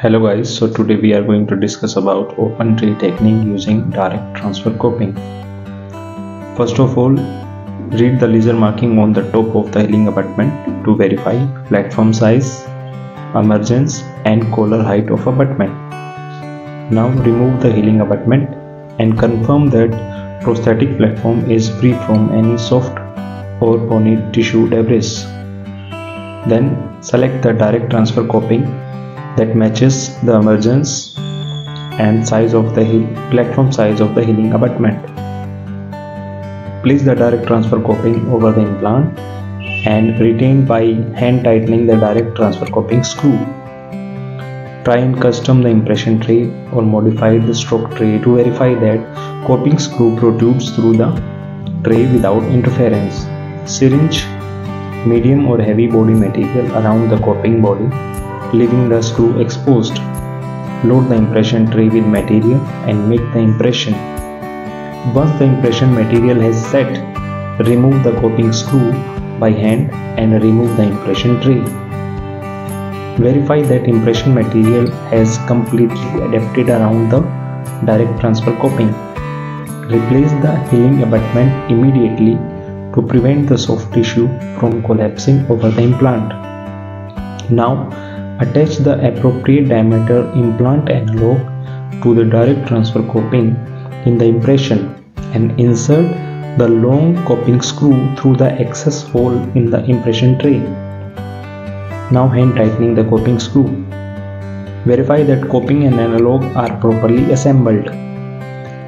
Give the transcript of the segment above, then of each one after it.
Hello guys, so today we are going to discuss about open tray technique using direct transfer coping. First of all, read the laser marking on the top of the healing abutment to verify platform size, emergence and collar height of abutment. Now remove the healing abutment and confirm that prosthetic platform is free from any soft or bony tissue debris. Then select the direct transfer coping that matches the emergence and size of the platform size of the healing abutment. Place the direct transfer coping over the implant and retain by hand tightening the direct transfer coping screw. Try and custom the impression tray or modify the stroke tray to verify that coping screw protrudes through the tray without interference. Syringe medium or heavy body material around the coping body leaving the screw exposed. Load the impression tray with material and make the impression. Once the impression material has set, remove the coping screw by hand and remove the impression tray. Verify that impression material has completely adapted around the direct transfer coping. Replace the healing abutment immediately to prevent the soft tissue from collapsing over the implant. Now Attach the appropriate diameter implant analog to the direct transfer coping in the impression and insert the long coping screw through the excess hole in the impression tray. Now hand tightening the coping screw. Verify that coping and analog are properly assembled.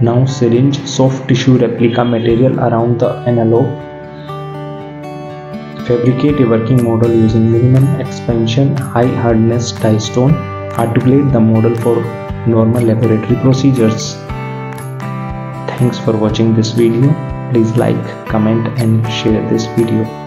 Now syringe soft tissue replica material around the analog Fabricate a working model using minimum expansion, high hardness die stone. Articulate the model for normal laboratory procedures. Thanks for watching this video. Please like, comment and share this video.